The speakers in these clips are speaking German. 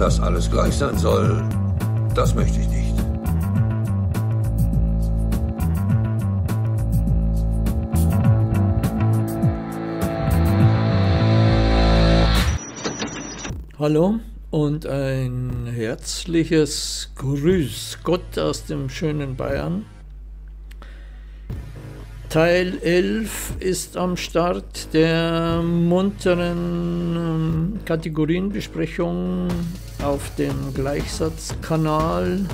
Dass alles gleich sein soll, das möchte ich nicht. Hallo und ein herzliches Grüß Gott aus dem schönen Bayern. Teil 11 ist am Start der munteren ähm, Kategorienbesprechung auf dem Gleichsatzkanal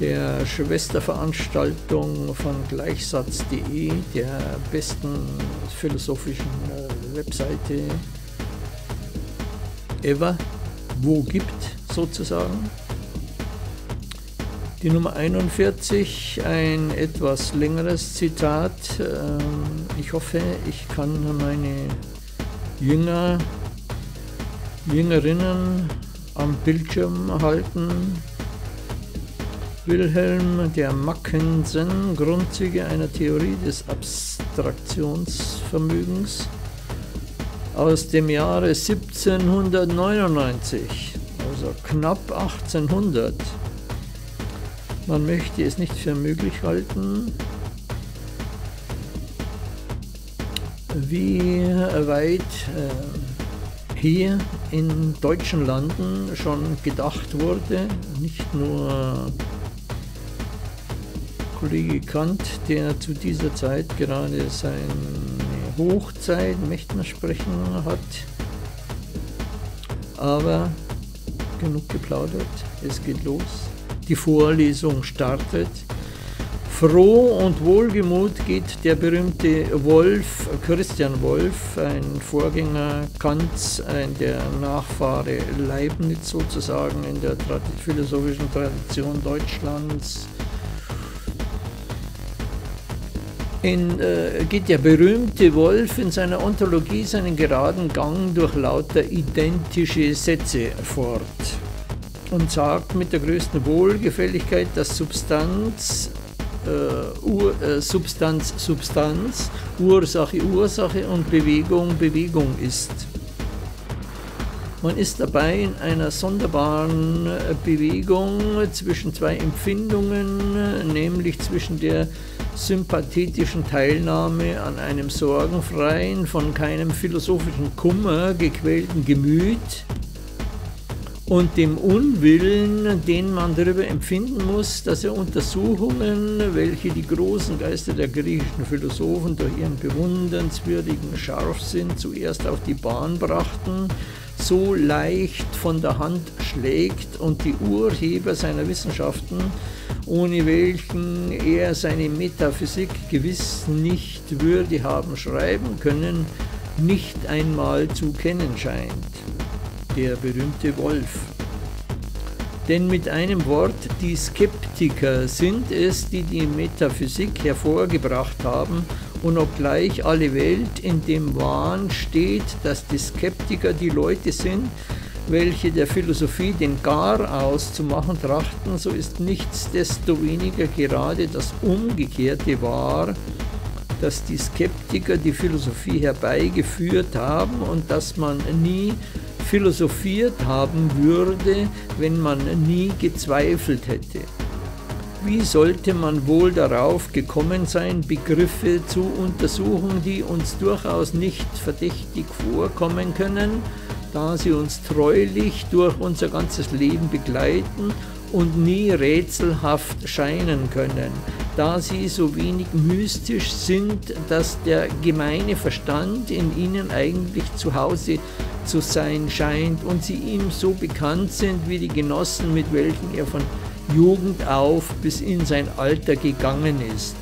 der Schwesterveranstaltung von gleichsatz.de, der besten philosophischen äh, Webseite ever, wo gibt sozusagen. Die Nummer 41, ein etwas längeres Zitat. Ähm, ich hoffe, ich kann meine Jünger, Jüngerinnen am Bildschirm halten. Wilhelm der Mackensen, Grundzüge einer Theorie des Abstraktionsvermögens aus dem Jahre 1799, also knapp 1800. Man möchte es nicht für möglich halten, wie weit äh, hier in deutschen Landen schon gedacht wurde, nicht nur Kollege Kant, der zu dieser Zeit gerade seine Hochzeit, möchte man sprechen, hat, aber genug geplaudert, es geht los die Vorlesung startet. Froh und wohlgemut geht der berühmte Wolf, Christian Wolf, ein Vorgänger Kants, der Nachfahre Leibniz sozusagen in der philosophischen Tradition Deutschlands, in, äh, geht der berühmte Wolf in seiner Ontologie seinen geraden Gang durch lauter identische Sätze fort und sagt mit der größten Wohlgefälligkeit, dass Substanz, Ur, äh, Substanz, Substanz, Ursache, Ursache und Bewegung, Bewegung ist. Man ist dabei in einer sonderbaren äh, Bewegung zwischen zwei Empfindungen, nämlich zwischen der sympathetischen Teilnahme an einem sorgenfreien, von keinem philosophischen Kummer gequälten Gemüt und dem Unwillen, den man darüber empfinden muss, dass er Untersuchungen, welche die großen Geister der griechischen Philosophen durch ihren bewundernswürdigen Scharfsinn zuerst auf die Bahn brachten, so leicht von der Hand schlägt und die Urheber seiner Wissenschaften, ohne welchen er seine Metaphysik gewiss nicht würde haben schreiben können, nicht einmal zu kennen scheint der berühmte Wolf. Denn mit einem Wort, die Skeptiker sind es, die die Metaphysik hervorgebracht haben, und obgleich alle Welt in dem Wahn steht, dass die Skeptiker die Leute sind, welche der Philosophie den Gar auszumachen trachten, so ist nichtsdestoweniger gerade das Umgekehrte wahr, dass die Skeptiker die Philosophie herbeigeführt haben und dass man nie philosophiert haben würde, wenn man nie gezweifelt hätte. Wie sollte man wohl darauf gekommen sein, Begriffe zu untersuchen, die uns durchaus nicht verdächtig vorkommen können, da sie uns treulich durch unser ganzes Leben begleiten und nie rätselhaft scheinen können, da sie so wenig mystisch sind, dass der gemeine Verstand in ihnen eigentlich zu Hause zu sein scheint und sie ihm so bekannt sind wie die Genossen, mit welchen er von Jugend auf bis in sein Alter gegangen ist.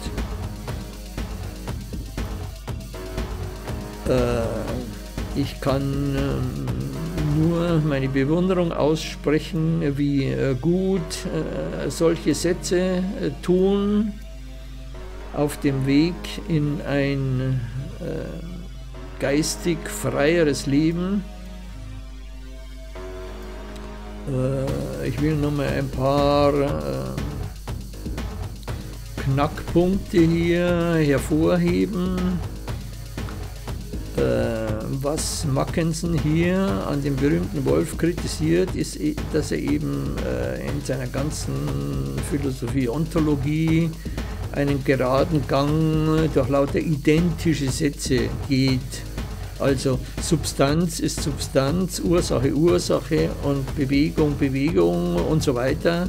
Äh, ich kann äh, nur meine Bewunderung aussprechen, wie äh, gut äh, solche Sätze äh, tun auf dem Weg in ein geistig freieres Leben. Ich will noch mal ein paar Knackpunkte hier hervorheben. Äh, was Mackensen hier an dem berühmten Wolf kritisiert, ist, e, dass er eben äh, in seiner ganzen Philosophie, Ontologie einen geraden Gang durch lauter identische Sätze geht. Also Substanz ist Substanz, Ursache Ursache und Bewegung Bewegung und so weiter.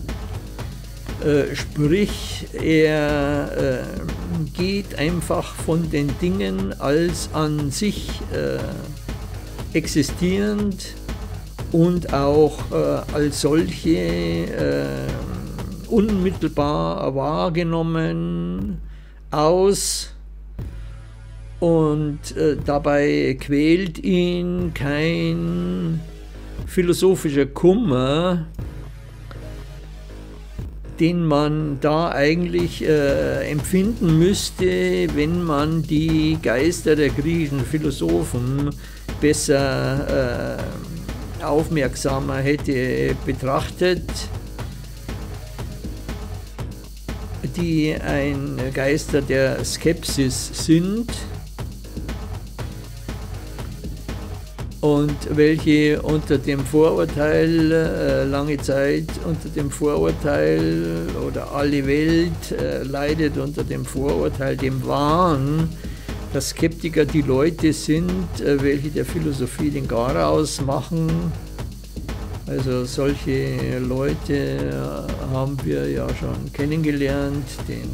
Äh, sprich, er äh, geht einfach von den Dingen als an sich äh, existierend und auch äh, als solche äh, unmittelbar wahrgenommen aus. Und äh, dabei quält ihn kein philosophischer Kummer, den man da eigentlich äh, empfinden müsste, wenn man die Geister der griechischen Philosophen besser äh, aufmerksamer hätte betrachtet, die ein Geister der Skepsis sind. Und welche unter dem Vorurteil äh, lange Zeit unter dem Vorurteil oder alle Welt äh, leidet unter dem Vorurteil, dem Wahn, dass Skeptiker die Leute sind, äh, welche der Philosophie den Garaus machen. Also solche Leute haben wir ja schon kennengelernt, den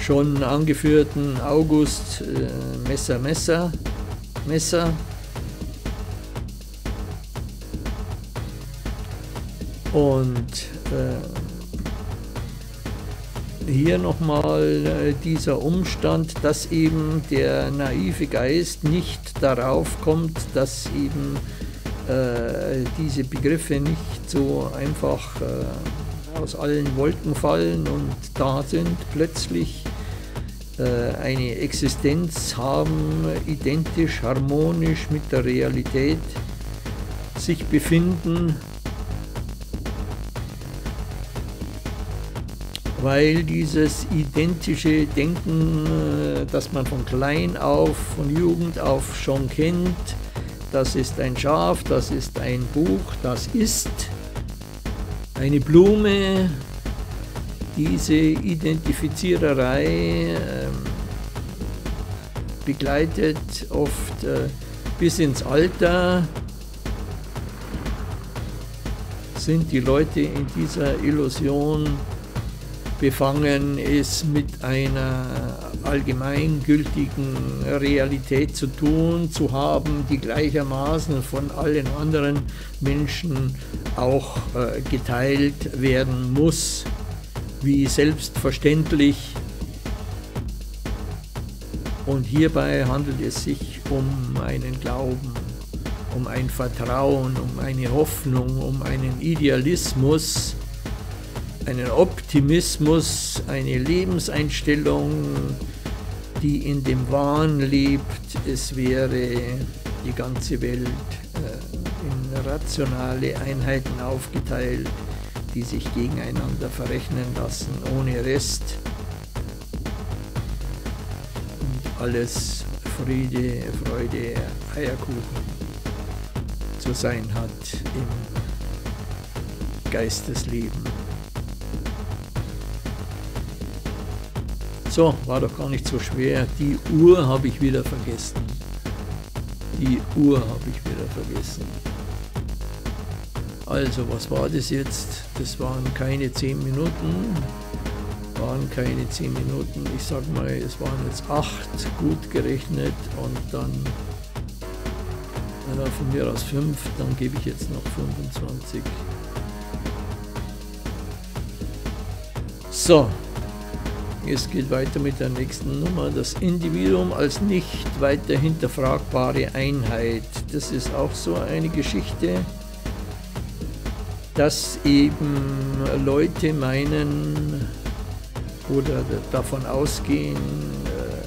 schon angeführten August Messer Messer Messer. Und äh, hier nochmal äh, dieser Umstand, dass eben der naive Geist nicht darauf kommt, dass eben äh, diese Begriffe nicht so einfach äh, aus allen Wolken fallen und da sind plötzlich eine Existenz haben, identisch, harmonisch mit der Realität sich befinden, weil dieses identische Denken, äh, das man von klein auf, von Jugend auf schon kennt, das ist ein Schaf, das ist ein Buch, das ist eine Blume, diese Identifiziererei äh, begleitet oft äh, bis ins Alter, sind die Leute in dieser Illusion befangen, es mit einer allgemeingültigen Realität zu tun, zu haben, die gleichermaßen von allen anderen Menschen auch äh, geteilt werden muss wie selbstverständlich. Und hierbei handelt es sich um einen Glauben, um ein Vertrauen, um eine Hoffnung, um einen Idealismus, einen Optimismus, eine Lebenseinstellung, die in dem Wahn lebt, es wäre die ganze Welt äh, in rationale Einheiten aufgeteilt die sich gegeneinander verrechnen lassen, ohne Rest. Und alles Friede, Freude, Eierkuchen zu sein hat im Geistesleben. So, war doch gar nicht so schwer. Die Uhr habe ich wieder vergessen. Die Uhr habe ich wieder vergessen. Also, was war das jetzt? Das waren keine 10 Minuten. Waren keine 10 Minuten. Ich sag mal, es waren jetzt 8 gut gerechnet und dann ja, von mir aus 5, dann gebe ich jetzt noch 25. So, es geht weiter mit der nächsten Nummer. Das Individuum als nicht weiter hinterfragbare Einheit. Das ist auch so eine Geschichte dass eben Leute meinen oder davon ausgehen, äh,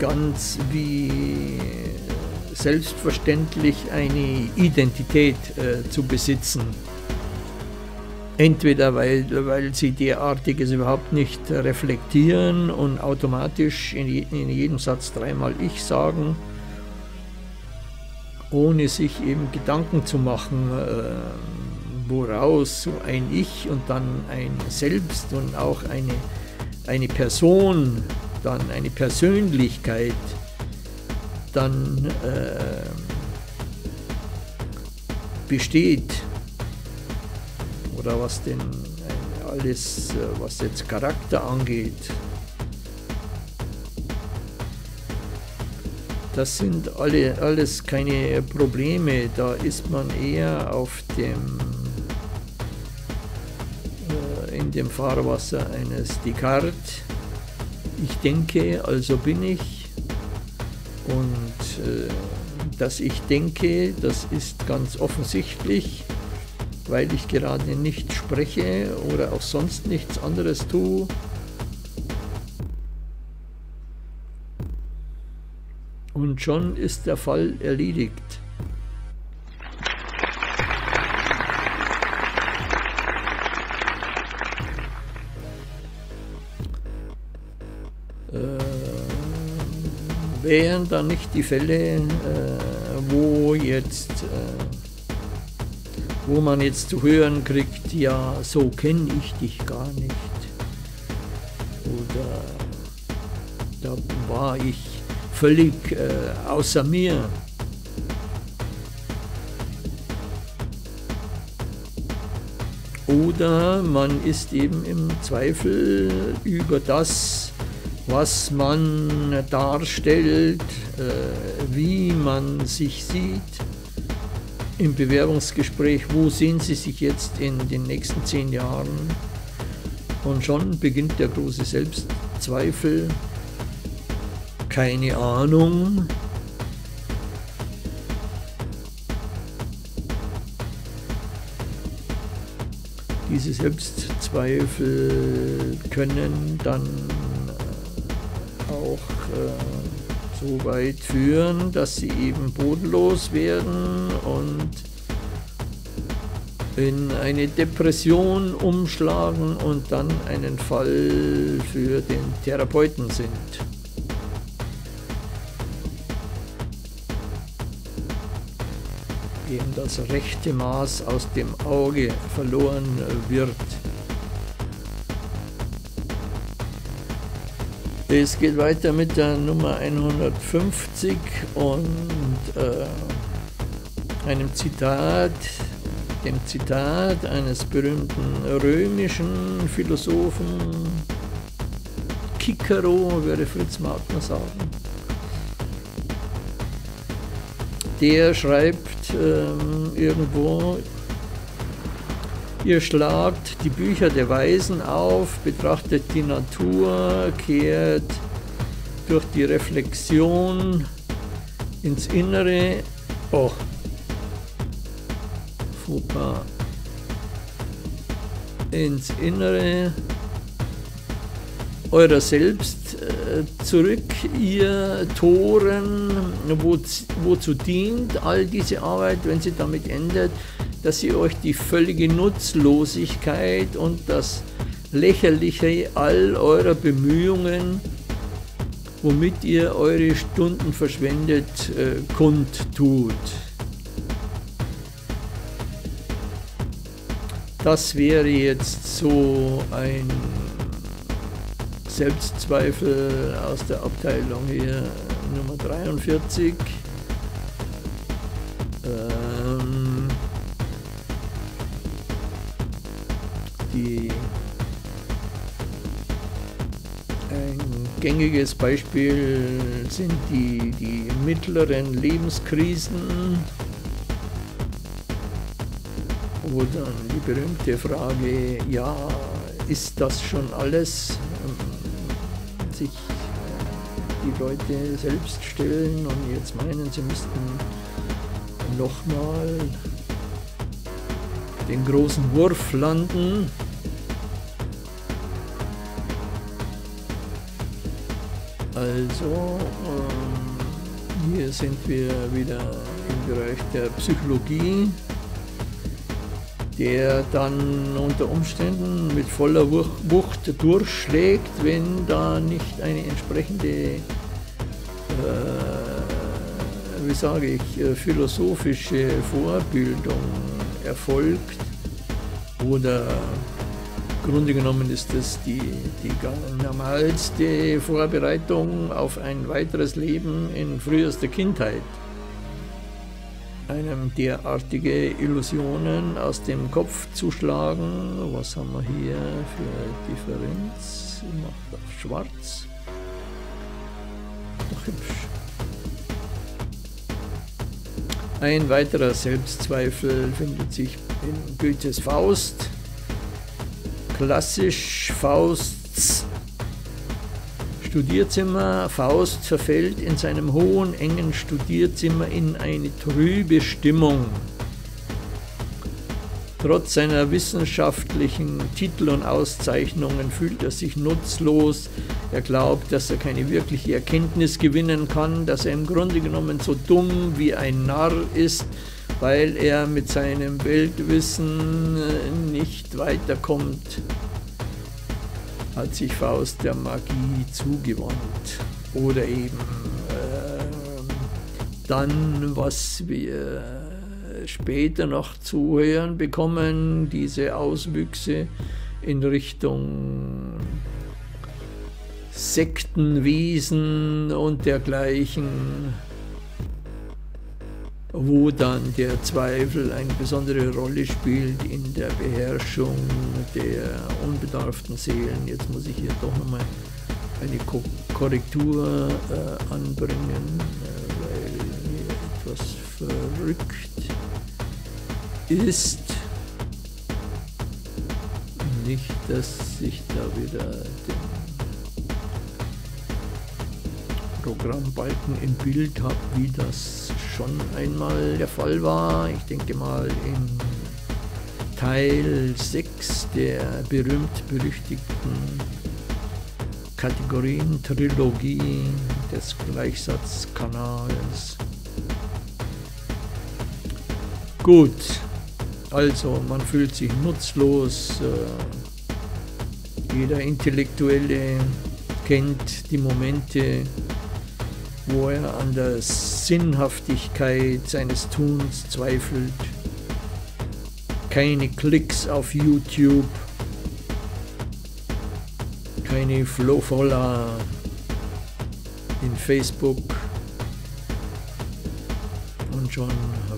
ganz wie selbstverständlich eine Identität äh, zu besitzen. Entweder weil, weil sie derartiges überhaupt nicht reflektieren und automatisch in, je, in jedem Satz dreimal ich sagen, ohne sich eben Gedanken zu machen, äh, woraus so ein Ich und dann ein Selbst und auch eine, eine Person, dann eine Persönlichkeit, dann äh, besteht oder was denn alles, äh, was jetzt Charakter angeht. Das sind alle, alles keine Probleme, da ist man eher auf dem, äh, in dem Fahrwasser eines Descartes. Ich denke, also bin ich. Und äh, dass ich denke, das ist ganz offensichtlich weil ich gerade nicht spreche oder auch sonst nichts anderes tue. Und schon ist der Fall erledigt. Äh, wären dann nicht die Fälle, äh, wo jetzt äh, wo man jetzt zu hören kriegt, ja, so kenne ich dich gar nicht. Oder da war ich völlig äh, außer mir. Oder man ist eben im Zweifel über das, was man darstellt, äh, wie man sich sieht im Bewerbungsgespräch, wo sehen Sie sich jetzt in den nächsten zehn Jahren? Und schon beginnt der große Selbstzweifel. Keine Ahnung. Diese Selbstzweifel können dann auch äh, so weit führen, dass sie eben bodenlos werden und in eine Depression umschlagen und dann einen Fall für den Therapeuten sind. Dem das rechte Maß aus dem Auge verloren wird. Es geht weiter mit der Nummer 150 und äh, einem Zitat, dem Zitat eines berühmten römischen Philosophen, Cicero, würde Fritz Martner sagen. Der schreibt ähm, irgendwo Ihr schlagt die Bücher der Weisen auf, betrachtet die Natur, kehrt durch die Reflexion ins Innere. Oh, Fauxpas. Ins Innere eurer selbst äh, zurück, ihr Toren, wo, wozu dient all diese Arbeit, wenn sie damit endet, dass ihr euch die völlige Nutzlosigkeit und das Lächerliche all eurer Bemühungen, womit ihr eure Stunden verschwendet, äh, kundtut. Das wäre jetzt so ein Selbstzweifel aus der Abteilung hier Nummer 43. die ein gängiges Beispiel sind die, die mittleren Lebenskrisen, wo dann die berühmte Frage, ja, ist das schon alles, ähm, sich die Leute selbst stellen und jetzt meinen, sie müssten nochmal den großen Wurf landen. Also, ähm, hier sind wir wieder im Bereich der Psychologie. Der dann unter Umständen mit voller Wucht durchschlägt, wenn da nicht eine entsprechende, äh, wie sage ich, äh, philosophische Vorbildung erfolgt oder im Grunde genommen ist das die, die normalste Vorbereitung auf ein weiteres Leben in frühester Kindheit. Einem derartige Illusionen aus dem Kopf zu schlagen. Was haben wir hier für Differenz? Macht auf schwarz. Doch hübsch. Ein weiterer Selbstzweifel findet sich in Goethes Faust klassisch Fausts Studierzimmer. Faust verfällt in seinem hohen, engen Studierzimmer in eine trübe Stimmung. Trotz seiner wissenschaftlichen Titel und Auszeichnungen fühlt er sich nutzlos. Er glaubt, dass er keine wirkliche Erkenntnis gewinnen kann, dass er im Grunde genommen so dumm wie ein Narr ist weil er mit seinem Weltwissen äh, nicht weiterkommt, hat sich Faust der Magie zugewandt. Oder eben äh, dann, was wir später noch zu hören bekommen, diese Auswüchse in Richtung Sektenwesen und dergleichen wo dann der Zweifel eine besondere Rolle spielt in der Beherrschung der unbedarften Seelen. Jetzt muss ich hier doch nochmal eine Ko Korrektur äh, anbringen, äh, weil hier etwas verrückt ist. Nicht, dass ich da wieder den Programmbalken im Bild habe, wie das schon einmal der Fall war. Ich denke mal in Teil 6 der berühmt-berüchtigten Kategorien-Trilogie des Gleichsatzkanals. Gut, also man fühlt sich nutzlos. Äh, jeder Intellektuelle kennt die Momente, wo er an der Sinnhaftigkeit seines Tuns zweifelt. Keine Klicks auf YouTube, keine Flowfollower in Facebook und schon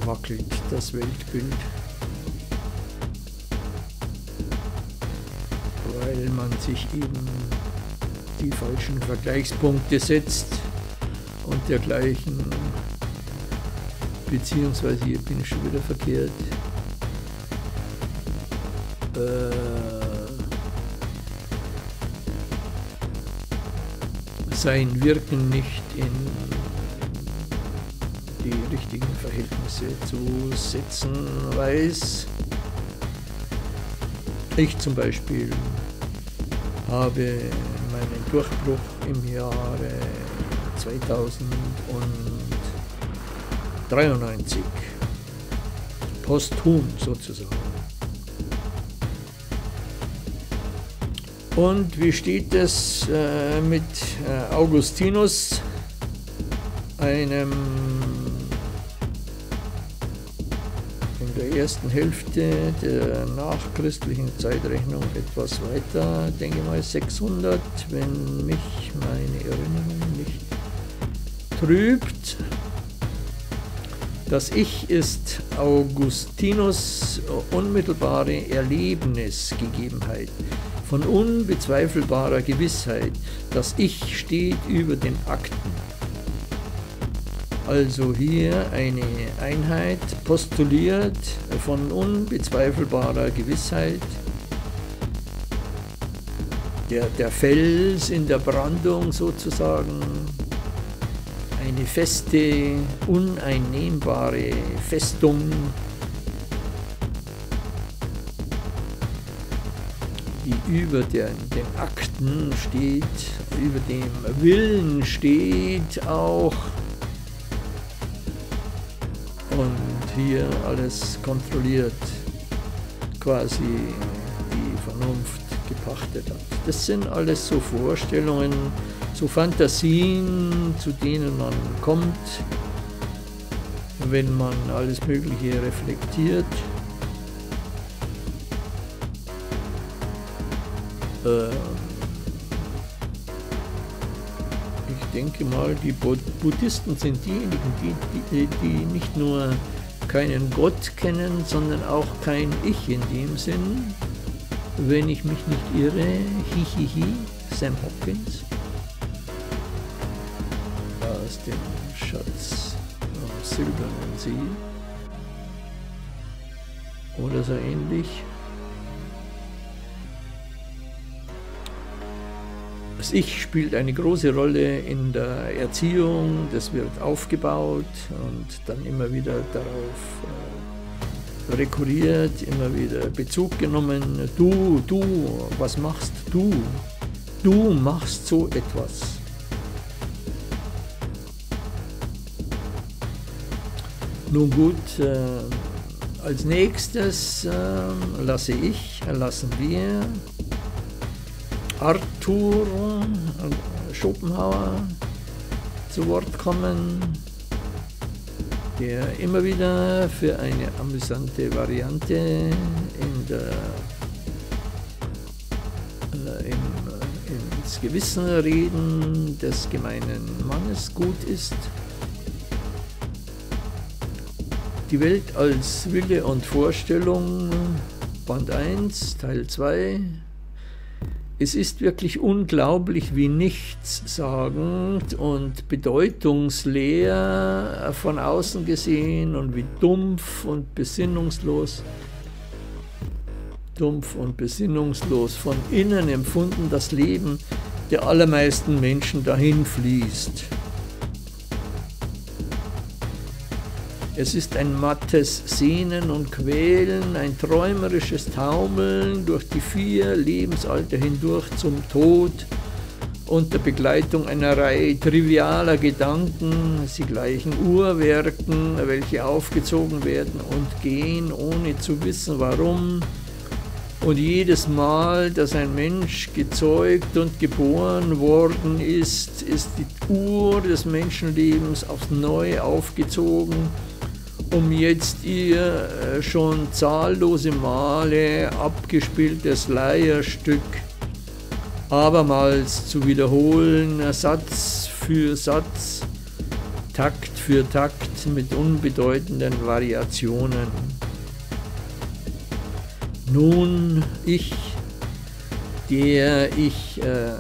wackelt das Weltbild. Weil man sich eben die falschen Vergleichspunkte setzt und dergleichen. Beziehungsweise hier bin ich schon wieder verkehrt. Äh, sein Wirken nicht in die richtigen Verhältnisse zu setzen weiß. Ich zum Beispiel habe meinen Durchbruch im Jahre 2093. Posthum sozusagen. Und wie steht es äh, mit äh, Augustinus, einem in der ersten Hälfte der nachchristlichen Zeitrechnung etwas weiter, denke mal 600, wenn mich meine Erinnerung nicht trübt. Das Ich ist Augustinus unmittelbare Erlebnisgegebenheit von unbezweifelbarer Gewissheit. Das Ich steht über den Akten. Also hier eine Einheit postuliert von unbezweifelbarer Gewissheit. Der, der Fels in der Brandung sozusagen eine feste, uneinnehmbare Festung. die über den, den Akten steht, über dem Willen steht auch. Und hier alles kontrolliert. quasi die Vernunft gepachtet hat. Das sind alles so Vorstellungen, so Fantasien, zu denen man kommt, wenn man alles Mögliche reflektiert. Ähm, ich denke mal, die Buddhisten sind diejenigen, die, die, die nicht nur keinen Gott kennen, sondern auch kein Ich in dem Sinn, wenn ich mich nicht irre, hihihi, Sam Hopkins aus dem Schatz am Silbernen See oder so ähnlich. Das Ich spielt eine große Rolle in der Erziehung, das wird aufgebaut und dann immer wieder darauf äh, rekurriert, immer wieder Bezug genommen. Du, du, was machst du? Du machst so etwas. Nun gut, äh, als nächstes äh, lasse ich, lassen wir Arthur Schopenhauer zu Wort kommen, der immer wieder für eine amüsante Variante in der, äh, im, äh, ins Gewissen reden des gemeinen Mannes gut ist. Die Welt als Wille und Vorstellung, Band 1, Teil 2, es ist wirklich unglaublich, wie nichtssagend und bedeutungsleer von außen gesehen und wie dumpf und besinnungslos, dumpf und besinnungslos von innen empfunden das Leben der allermeisten Menschen dahin fließt. Es ist ein mattes Sehnen und Quälen, ein träumerisches Taumeln durch die vier Lebensalter hindurch zum Tod unter Begleitung einer Reihe trivialer Gedanken, sie gleichen Uhrwerken, welche aufgezogen werden und gehen, ohne zu wissen warum. Und jedes Mal, dass ein Mensch gezeugt und geboren worden ist, ist die Uhr des Menschenlebens aufs Neue aufgezogen um jetzt ihr äh, schon zahllose Male abgespieltes Leierstück abermals zu wiederholen, Satz für Satz, Takt für Takt mit unbedeutenden Variationen. Nun ich, der ich äh,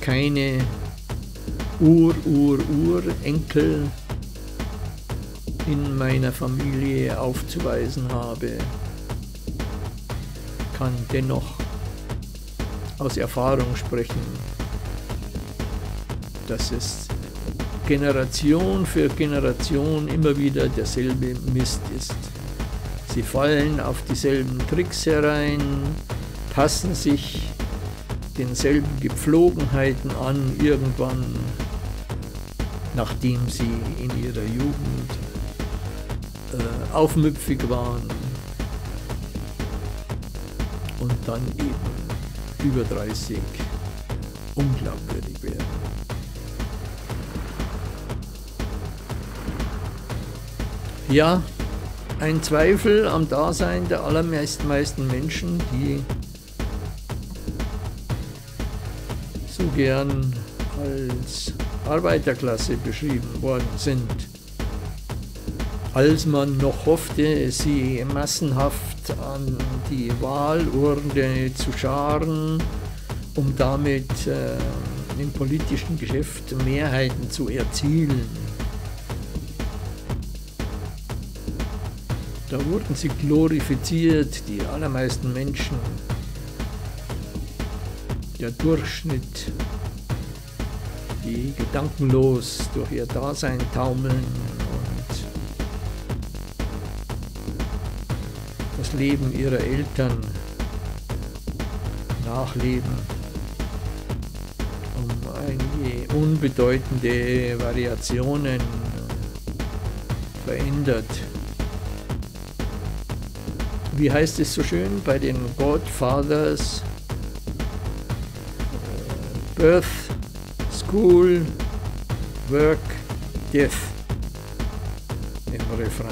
keine Ur-Ur-Urenkel in meiner Familie aufzuweisen habe, kann dennoch aus Erfahrung sprechen, dass es Generation für Generation immer wieder derselbe Mist ist. Sie fallen auf dieselben Tricks herein, passen sich denselben Gepflogenheiten an irgendwann nachdem sie in ihrer Jugend äh, aufmüpfig waren und dann eben über 30 unglaubwürdig werden. Ja, ein Zweifel am Dasein der allermeisten Menschen, die so gern als Arbeiterklasse beschrieben worden sind. Als man noch hoffte, sie massenhaft an die Wahlurne zu scharen, um damit äh, im politischen Geschäft Mehrheiten zu erzielen. Da wurden sie glorifiziert, die allermeisten Menschen. Der Durchschnitt die gedankenlos durch ihr Dasein taumeln und das Leben ihrer Eltern nachleben, um einige unbedeutende Variationen verändert wie heißt es so schön bei den Godfathers? Birth, School, Work, Death im Refrain.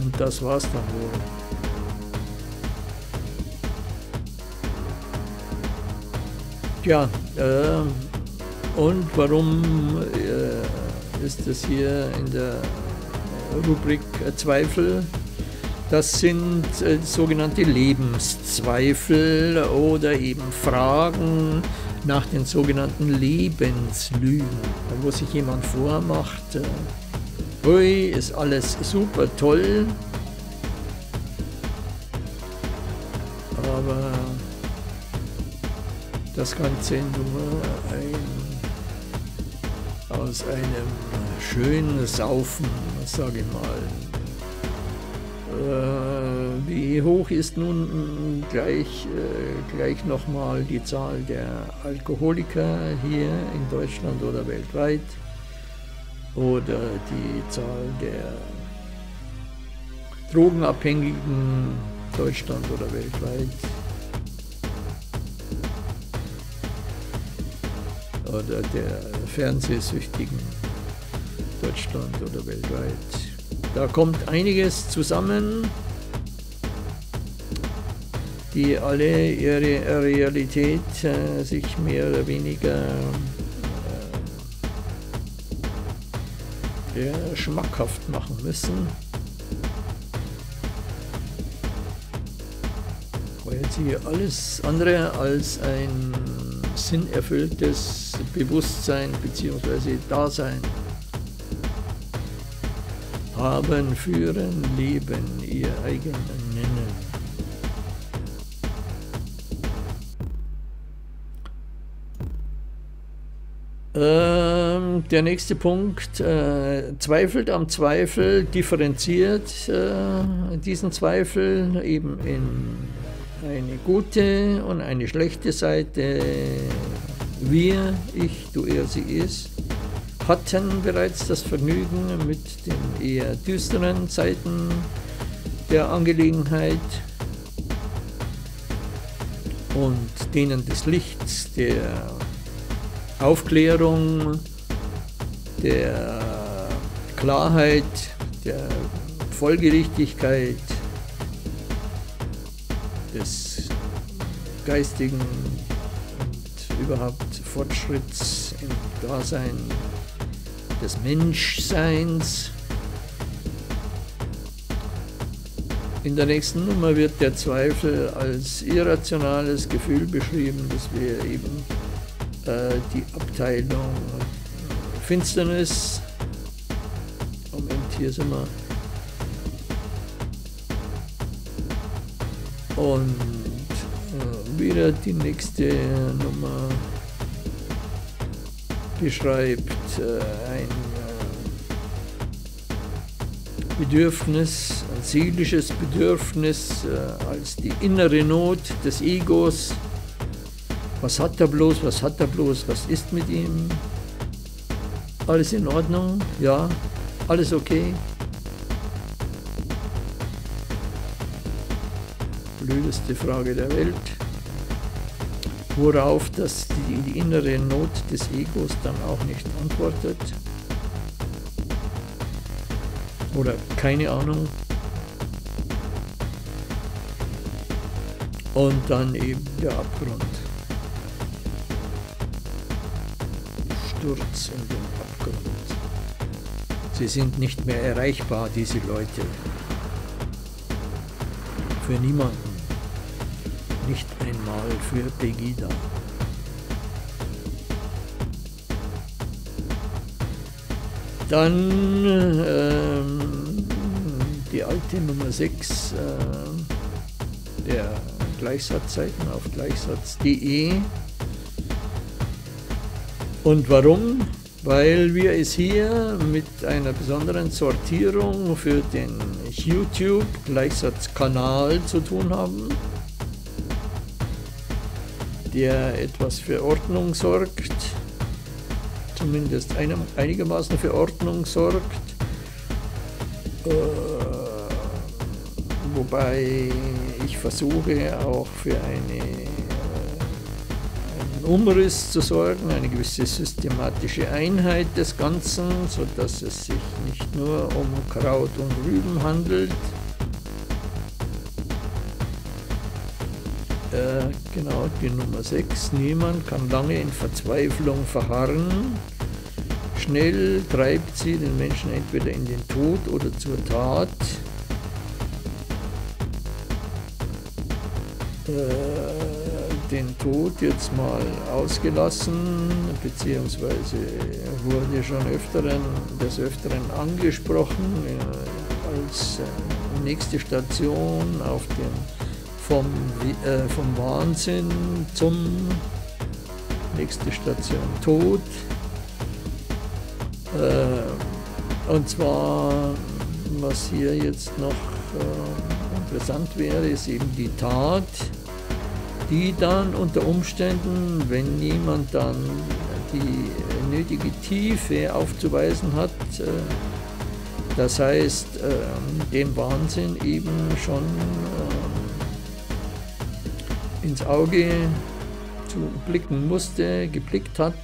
Und das war's dann wohl. Tja, äh, und warum äh, ist das hier in der Rubrik Zweifel? Das sind äh, sogenannte Lebenszweifel oder eben Fragen nach den sogenannten Lebenslügen, wo sich jemand vormacht, äh, ui, ist alles super toll, aber das Ganze nur ein, aus einem schönen Saufen, sage ich mal, äh, wie hoch ist nun gleich, äh, gleich nochmal die Zahl der Alkoholiker hier in Deutschland oder weltweit? Oder die Zahl der Drogenabhängigen Deutschland oder weltweit? Oder der Fernsehsüchtigen Deutschland oder weltweit? Da kommt einiges zusammen, die alle ihre Realität äh, sich mehr oder weniger äh, ja, schmackhaft machen müssen. Weil sie alles andere als ein sinnerfülltes Bewusstsein bzw. Dasein haben, führen, leben, ihr eigen Ähm, der nächste Punkt, äh, zweifelt am Zweifel, differenziert äh, diesen Zweifel eben in eine gute und eine schlechte Seite. Wir, ich, du, er, sie ist hatten bereits das Vergnügen mit den eher düsteren Seiten der Angelegenheit und denen des Lichts, der Aufklärung, der Klarheit, der Folgerichtigkeit, des geistigen und überhaupt Fortschritts im Dasein des Menschseins. In der nächsten Nummer wird der Zweifel als irrationales Gefühl beschrieben, das wir eben die Abteilung Finsternis, Moment, hier sind wir, und äh, wieder die nächste Nummer beschreibt äh, ein äh, Bedürfnis, ein seelisches Bedürfnis äh, als die innere Not des Egos. Was hat er bloß, was hat er bloß, was ist mit ihm? Alles in Ordnung? Ja, alles okay? Blödeste Frage der Welt worauf das die, die innere Not des Egos dann auch nicht antwortet. Oder keine Ahnung. Und dann eben der Abgrund. Sturz in den Abgrund. Sie sind nicht mehr erreichbar, diese Leute. Für niemanden nicht einmal für Pegida. Dann ähm, die alte Nummer 6 äh, der Gleichsatzseiten auf gleichsatz.de. Und warum? Weil wir es hier mit einer besonderen Sortierung für den YouTube-Gleichsatzkanal zu tun haben der etwas für Ordnung sorgt, zumindest einem, einigermaßen für Ordnung sorgt, äh, wobei ich versuche auch für eine, Umriss zu sorgen, eine gewisse systematische Einheit des Ganzen, sodass es sich nicht nur um Kraut und Rüben handelt. Äh, genau, die Nummer 6. Niemand kann lange in Verzweiflung verharren. Schnell treibt sie den Menschen entweder in den Tod oder zur Tat. Äh, Tod jetzt mal ausgelassen, beziehungsweise wurde schon öfteren, des Öfteren angesprochen äh, als äh, nächste Station auf dem, vom, äh, vom Wahnsinn zum nächste Station Tod. Äh, und zwar, was hier jetzt noch äh, interessant wäre, ist eben die Tat, die dann unter Umständen, wenn jemand dann die nötige Tiefe aufzuweisen hat, äh, das heißt, dem Wahnsinn eben schon ins Auge zu blicken musste, geblickt hat,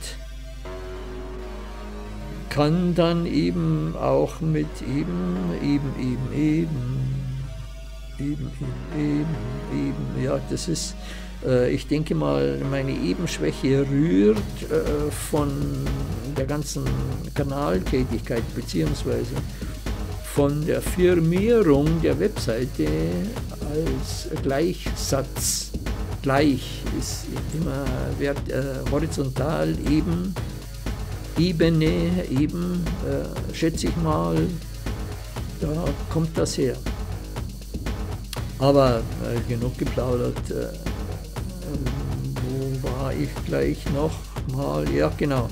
kann dann eben auch mit eben, eben, eben, eben, eben, eben, eben, ja, das ist, äh, ich denke mal, meine Ebenschwäche rührt äh, von der ganzen Kanaltätigkeit beziehungsweise von der Firmierung der Webseite als Gleichsatz. Gleich ist immer Wert, äh, horizontal eben Ebene eben, äh, schätze ich mal, da kommt das her. Aber äh, genug geplaudert. Wo war ich gleich noch mal? Ja, genau.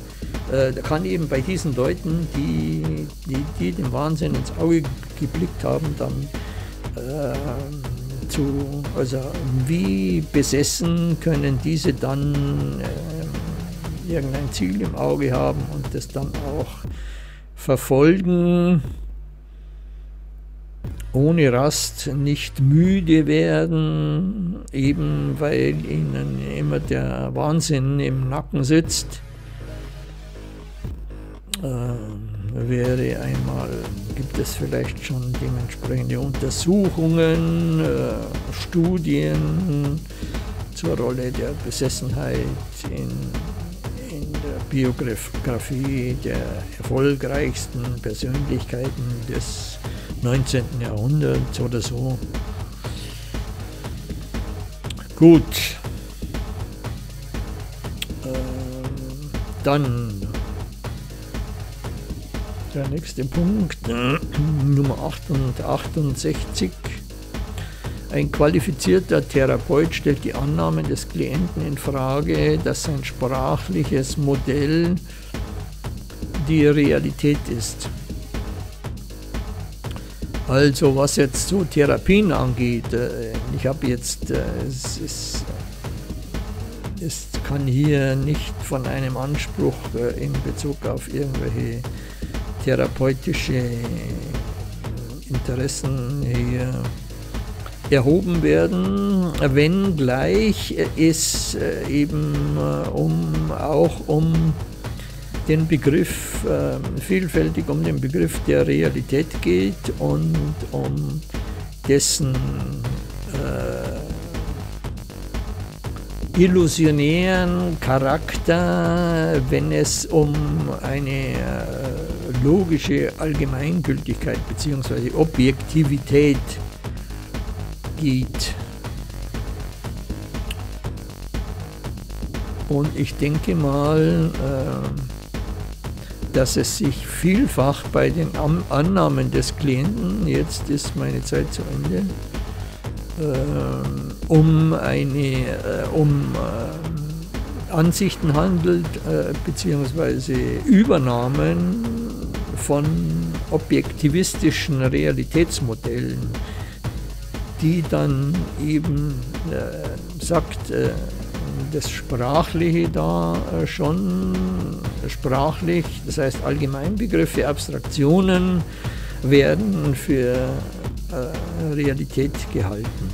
Äh, da kann eben bei diesen Leuten, die, die, die den Wahnsinn ins Auge geblickt haben, dann äh, zu, also wie besessen können diese dann äh, irgendein Ziel im Auge haben und das dann auch verfolgen, ohne Rast nicht müde werden, eben weil ihnen immer der Wahnsinn im Nacken sitzt. Äh, wäre einmal, gibt es vielleicht schon dementsprechende Untersuchungen, äh, Studien zur Rolle der Besessenheit in Biografie der erfolgreichsten Persönlichkeiten des 19. Jahrhunderts oder so. Gut. Äh, dann der nächste Punkt, Nummer 68. Ein qualifizierter Therapeut stellt die Annahmen des Klienten in Frage, dass sein sprachliches Modell die Realität ist. Also was jetzt so Therapien angeht, äh, ich habe jetzt, äh, es, ist, es kann hier nicht von einem Anspruch äh, in Bezug auf irgendwelche therapeutische Interessen hier erhoben werden, wenngleich es eben um, auch um den Begriff, äh, vielfältig um den Begriff der Realität geht und um dessen äh, illusionären Charakter, wenn es um eine äh, logische Allgemeingültigkeit bzw. Objektivität geht. Und ich denke mal, äh, dass es sich vielfach bei den Annahmen des Klienten, jetzt ist meine Zeit zu Ende, äh, um eine, äh, um Ansichten handelt, beziehungsweise Übernahmen von objektivistischen Realitätsmodellen die dann eben äh, sagt, äh, das Sprachliche da äh, schon sprachlich, das heißt Allgemeinbegriffe, Abstraktionen werden für äh, Realität gehalten.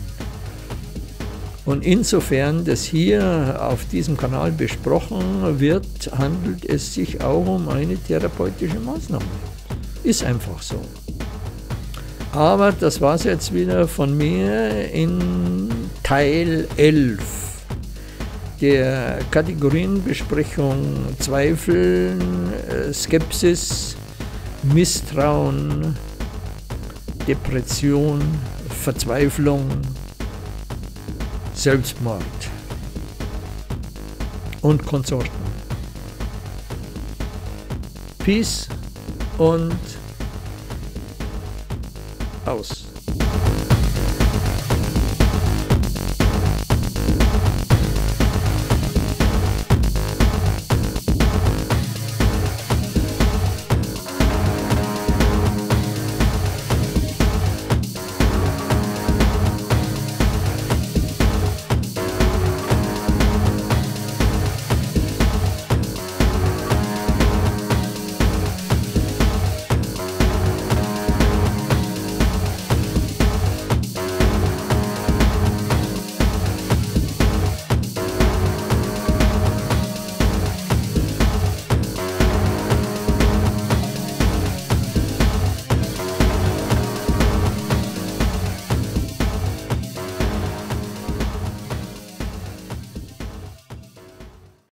Und insofern das hier auf diesem Kanal besprochen wird, handelt es sich auch um eine therapeutische Maßnahme. Ist einfach so. Aber das war es jetzt wieder von mir in Teil 11 der Kategorienbesprechung Zweifeln, äh, Skepsis, Misstrauen, Depression, Verzweiflung, Selbstmord und Konsorten. Peace und aus.